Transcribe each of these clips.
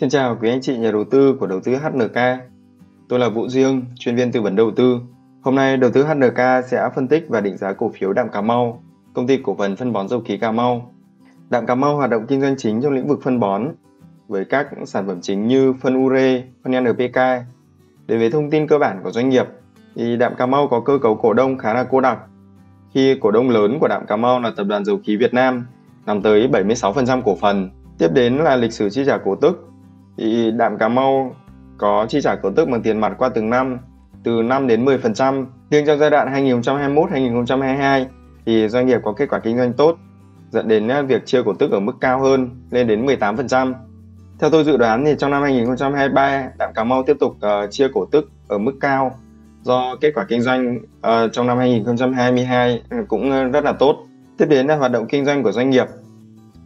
Xin chào quý anh chị nhà đầu tư của đầu tư HNK. Tôi là Vũ Dương, chuyên viên tư vấn đầu tư. Hôm nay đầu tư HNK sẽ phân tích và định giá cổ phiếu Đạm Cà Mau, công ty cổ phần phân bón dầu khí Cà Mau. Đạm Cà Mau hoạt động kinh doanh chính trong lĩnh vực phân bón với các sản phẩm chính như phân ure, phân NPK. Đến với thông tin cơ bản của doanh nghiệp, thì Đạm Cà Mau có cơ cấu cổ đông khá là cô đặc. Khi cổ đông lớn của Đạm Cà Mau là Tập đoàn Dầu khí Việt Nam, nằm tới 76% cổ phần. Tiếp đến là lịch sử chi trả cổ tức thì Đạm Cà Mau có chi trả cổ tức bằng tiền mặt qua từng năm từ 5 đến 10%. Riêng trong giai đoạn 2021-2022 thì doanh nghiệp có kết quả kinh doanh tốt dẫn đến à, việc chia cổ tức ở mức cao hơn lên đến 18%. Theo tôi dự đoán thì trong năm 2023 Đạm Cà Mau tiếp tục uh, chia cổ tức ở mức cao do kết quả kinh doanh uh, trong năm 2022 ờ, cũng rất là tốt. Tiếp đến là hoạt động kinh doanh của doanh nghiệp.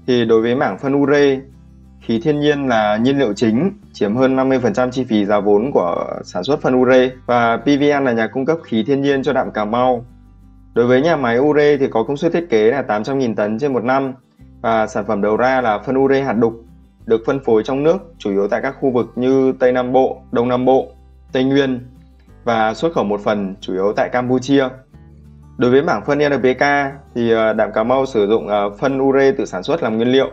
Thì đối với mảng phân ure khí thiên nhiên là nhiên liệu chính, chiếm hơn 50% chi phí giá vốn của sản xuất phân ure và PVN là nhà cung cấp khí thiên nhiên cho đạm Cà Mau. Đối với nhà máy ure thì có công suất thiết kế là 800.000 tấn trên một năm và sản phẩm đầu ra là phân ure hạt đục được phân phối trong nước chủ yếu tại các khu vực như Tây Nam Bộ, Đông Nam Bộ, Tây Nguyên và xuất khẩu một phần chủ yếu tại Campuchia. Đối với mảng phân NPK thì à, đạm Cà Mau sử dụng à, phân ure tự sản xuất làm nguyên liệu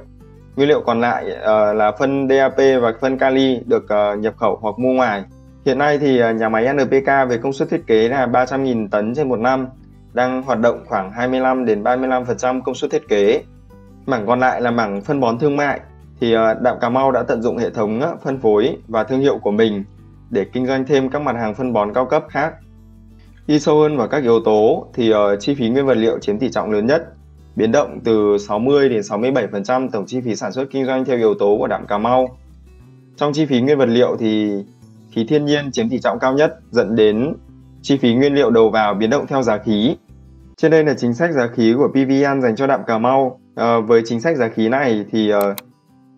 Nguyên liệu còn lại uh, là phân DAP và phân kali được uh, nhập khẩu hoặc mua ngoài. Hiện nay thì uh, nhà máy NPK về công suất thiết kế là 300.000 tấn trên một năm, đang hoạt động khoảng 25 đến 35% công suất thiết kế. Mảng còn lại là mảng phân bón thương mại thì uh, Đạm Cà Mau đã tận dụng hệ thống uh, phân phối và thương hiệu của mình để kinh doanh thêm các mặt hàng phân bón cao cấp khác. Đi sâu hơn vào các yếu tố thì uh, chi phí nguyên vật liệu chiếm tỷ trọng lớn nhất biến động từ 60 đến 67% tổng chi phí sản xuất kinh doanh theo yếu tố của đạm Cà Mau. Trong chi phí nguyên vật liệu thì khí thiên nhiên chiếm tỷ trọng cao nhất dẫn đến chi phí nguyên liệu đầu vào biến động theo giá khí. Trên đây là chính sách giá khí của PVN dành cho đạm Cà Mau. À, với chính sách giá khí này thì uh,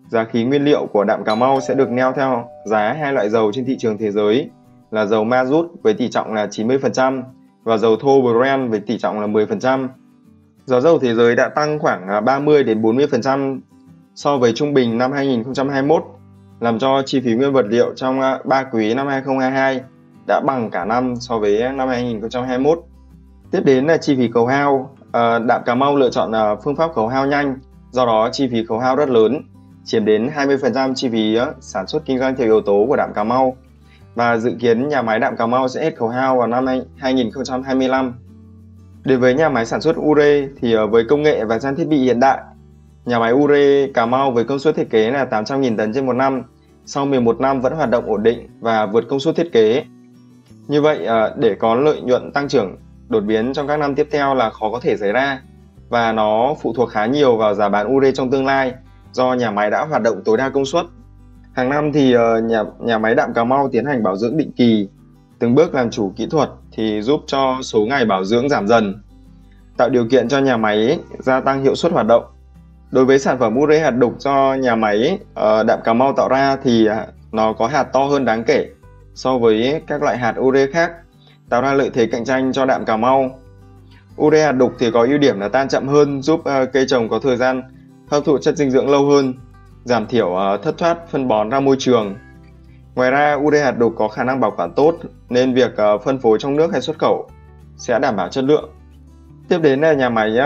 giá khí nguyên liệu của đạm Cà Mau sẽ được neo theo giá hai loại dầu trên thị trường thế giới là dầu ma rút với tỷ trọng là 90% và dầu thô Brent với tỷ trọng là 10%. Giá dầu thế giới đã tăng khoảng à, 30 đến 40% so với trung bình năm 2021, làm cho chi phí nguyên vật liệu trong à, 3 quý năm 2022 đã bằng cả năm so với năm 2021. Tiếp đến là chi phí khấu hao. À, Đạm Cà Mau lựa chọn phương pháp khấu hao nhanh, do đó chi phí khấu hao rất lớn, chiếm đến 20% chi phí sản xuất kinh doanh theo yếu tố của Đạm Cà Mau. Và dự kiến nhà máy Đạm Cà Mau sẽ hết khấu hao vào năm 2025. Đến với nhà máy sản xuất ure thì ờ, với công nghệ và trang thiết bị hiện đại, nhà máy ure Cà Mau với công suất thiết kế là 800.000 tấn trên một năm, sau 11 năm vẫn hoạt động ổn định và vượt công suất thiết kế. Như vậy, ờ, để có lợi nhuận tăng trưởng đột biến trong các năm tiếp theo là khó có thể xảy ra và nó phụ thuộc khá nhiều vào giá bán ure trong tương lai do nhà máy đã hoạt động tối đa công suất. Hàng năm thì ờ, nhà nhà máy đạm Cà Mau tiến hành bảo dưỡng định kỳ, từng bước làm chủ kỹ thuật thì giúp cho số ngày bảo dưỡng giảm dần, tạo điều kiện cho nhà máy gia tăng hiệu suất hoạt động. Đối với sản phẩm ure hạt đục do nhà máy ờ, đạm Cà Mau tạo ra thì ờ, nó có hạt to hơn đáng kể so với các loại hạt ure khác, tạo ra lợi thế cạnh tranh cho đạm Cà Mau. Ure hạt đục thì có ưu điểm là tan chậm hơn, giúp ờ, cây trồng có thời gian hấp thụ chất dinh dưỡng lâu hơn, giảm thiểu thất thoát phân bón ra môi trường Ngoài ra, UD hạt đục có khả năng bảo quản tốt nên việc ờ, phân phối trong nước hay xuất khẩu sẽ đảm bảo chất lượng. Tiếp đến là nhà máy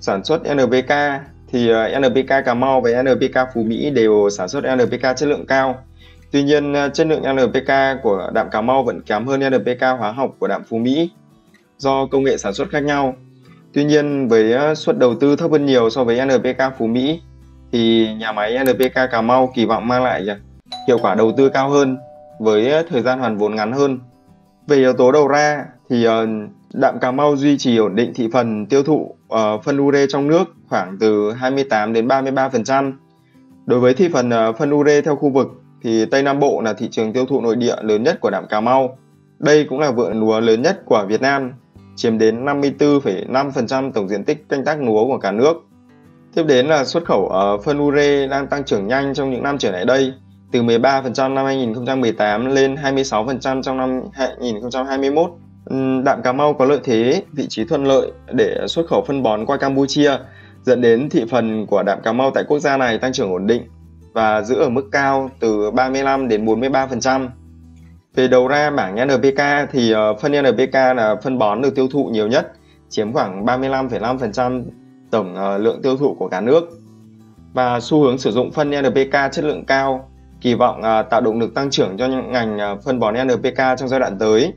sản xuất NPK thì ờ, NPK Cà Mau và NPK Phú Mỹ đều sản xuất NPK chất lượng cao. Tuy nhiên, ờ, chất lượng NPK của đạm Cà Mau vẫn kém hơn NPK hóa học của đạm Phú Mỹ do công nghệ sản xuất khác nhau. Tuy nhiên, với suất đầu tư thấp hơn nhiều so với NPK Phú Mỹ thì nhà máy NPK Cà Mau kỳ vọng mang lại à, hiệu quả đầu tư cao hơn với ờ, thời gian hoàn vốn ngắn hơn. Về yếu tố đầu ra thì ờ, đạm Cà Mau duy trì ổn định thị phần tiêu thụ ờ, phân ure trong nước khoảng từ 28 đến 33%. Đối với thị phần phân ure theo khu vực thì Tây Nam Bộ là thị trường tiêu thụ nội địa lớn nhất của đạm Cà Mau. Đây cũng là vựa lúa lớn nhất của Việt Nam, chiếm đến 54,5% tổng diện tích canh tác lúa của cả nước. Tiếp đến là xuất khẩu phân ure đang tăng trưởng nhanh trong những năm trở lại đây từ 13% năm 2018 lên 26% trong năm 2021. Đạm Cà Mau có lợi thế, vị trí thuận lợi để xuất khẩu phân bón qua Campuchia, dẫn đến thị phần của đạm Cà Mau tại quốc gia này tăng trưởng ổn định và giữ ở mức cao từ 35 đến 43%. Về đầu ra bảng NPK thì ờ, phân NPK là phân bón được tiêu thụ nhiều nhất, chiếm khoảng 35,5% tổng ờ, lượng tiêu thụ của cả nước. Và xu hướng sử dụng phân NPK chất lượng cao kỳ vọng à, tạo động lực tăng trưởng cho ngành à, phân bón NPK trong giai đoạn tới.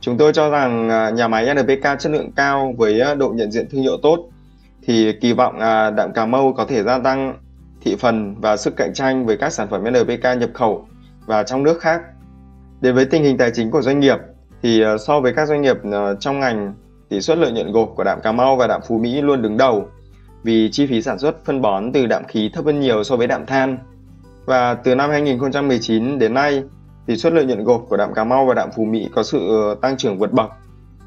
Chúng tôi cho rằng à, nhà máy NPK chất lượng cao với độ nhận diện thương hiệu tốt thì kỳ vọng đạm Cà Mau có thể gia tăng thị phần và sức cạnh tranh với các sản phẩm NPK nhập khẩu và trong nước khác Đến với tình hình tài chính của doanh nghiệp thì so với các doanh nghiệp trong ngành tỷ suất lợi nhuận gộp của đạm Cà Mau và đạm Phú Mỹ luôn đứng đầu vì chi phí sản xuất phân bón từ đạm khí thấp hơn nhiều so với đạm than. Và từ năm 2019 đến nay, tỷ suất lợi nhuận gộp của đạm Cà Mau và đạm Phú Mỹ có sự ờ, tăng trưởng vượt bậc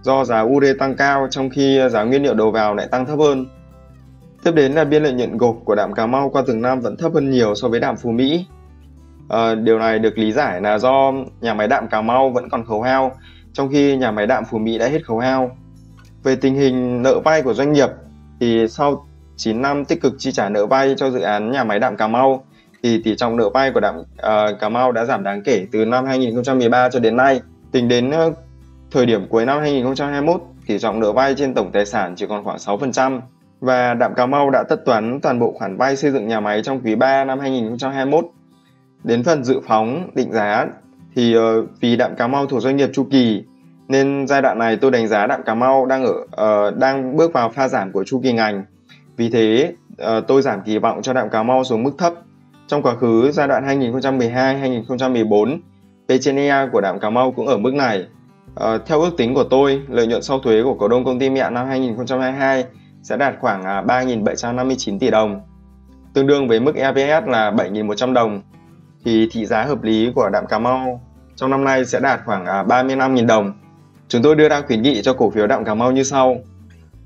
do giá ure tăng cao trong khi giá nguyên liệu đầu vào lại tăng thấp hơn. Tiếp đến là biên lợi nhuận gộp của đạm Cà Mau qua từng năm vẫn thấp hơn nhiều so với đạm Phú Mỹ À, điều này được lý giải là do nhà máy đạm Cà Mau vẫn còn khấu hao, trong khi nhà máy đạm Phú Mỹ đã hết khấu hao. Về tình hình nợ vay của doanh nghiệp thì sau 9 năm tích cực chi trả nợ vay cho dự án nhà máy đạm Cà Mau thì tỷ trọng nợ vay của đạm uh, à, Cà Mau đã giảm đáng kể từ năm 2013 cho đến nay. Tính đến uh, thời điểm cuối năm 2021, tỷ trọng nợ vay trên tổng tài sản chỉ còn khoảng 6% và đạm Cà Mau đã tất toán toàn bộ khoản vay xây dựng nhà máy trong quý 3 năm 2021 Đến phần dự phóng định giá thì uh, vì đạm Cà Mau thuộc doanh nghiệp chu kỳ nên giai đoạn này tôi đánh giá đạm Cà Mau đang ở uh, đang bước vào pha giảm của chu kỳ ngành. Vì thế uh, tôi giảm kỳ vọng cho đạm Cà Mau xuống mức thấp. Trong quá khứ giai đoạn 2012-2014, P/E của đạm Cà Mau cũng ở mức này. À, theo ước tính của tôi, lợi nhuận sau thuế của cổ đông công ty mẹ năm 2022 sẽ đạt khoảng à, 3.759 tỷ đồng, tương đương với mức EPS là 7.100 đồng thì thị giá hợp lý của đạm Cà Mau trong năm nay sẽ đạt khoảng à, 35.000 đồng. Chúng tôi đưa ra khuyến nghị cho cổ phiếu đạm Cà Mau như sau.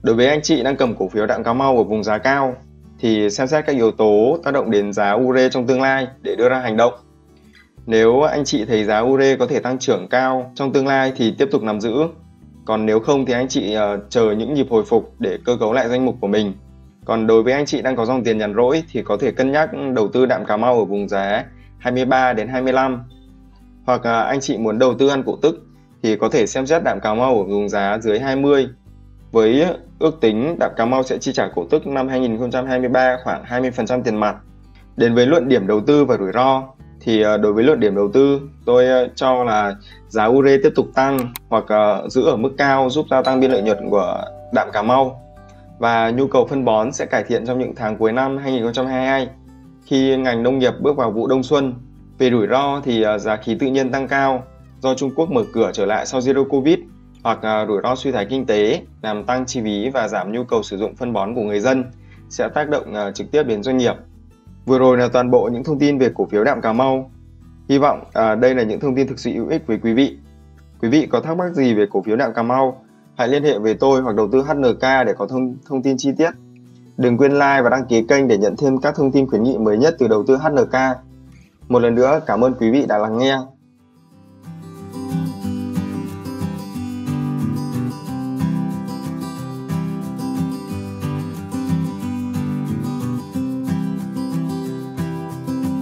Đối với anh chị đang cầm cổ phiếu đạm Cà Mau ở vùng giá cao thì xem xét các yếu tố tác động đến giá ure trong tương lai để đưa ra hành động. Nếu anh chị thấy giá ure có thể tăng trưởng cao trong tương lai thì tiếp tục nắm giữ. Còn nếu không thì anh chị uh, chờ những nhịp hồi phục để cơ cấu lại danh mục của mình. Còn đối với anh chị đang có dòng tiền nhàn rỗi thì có thể cân nhắc đầu tư đạm Cà Mau ở vùng giá 23 đến 25 hoặc ờ, anh chị muốn đầu tư ăn cổ tức thì có thể xem xét đạm Cà Mau ở vùng giá dưới 20 với ước tính đạm Cà Mau sẽ chi trả cổ tức năm 2023 khoảng 20% tiền mặt. Đến với luận điểm đầu tư và rủi ro, thì ờ, đối với luận điểm đầu tư, tôi ờ, cho là giá ure tiếp tục tăng hoặc ờ, giữ ở mức cao giúp gia tăng biên lợi nhuận của đạm Cà Mau và nhu cầu phân bón sẽ cải thiện trong những tháng cuối năm 2022 khi ngành nông nghiệp bước vào vụ đông xuân. Về rủi ro thì giá khí tự nhiên tăng cao do Trung Quốc mở cửa trở lại sau Zero Covid hoặc à, rủi ro suy thoái kinh tế làm tăng chi phí và giảm nhu cầu sử dụng phân bón của người dân sẽ tác động à, trực tiếp đến doanh nghiệp. Vừa rồi là toàn bộ những thông tin về cổ phiếu đạm Cà Mau. Hy vọng à, đây là những thông tin thực sự hữu ích với quý vị. Quý vị có thắc mắc gì về cổ phiếu đạm Cà Mau, hãy liên hệ với tôi hoặc đầu tư HNK để có thông, thông tin chi tiết. Đừng quên like và đăng ký kênh để nhận thêm các thông tin khuyến nghị mới nhất từ đầu tư HNK. Một lần nữa, cảm ơn quý vị đã lắng nghe.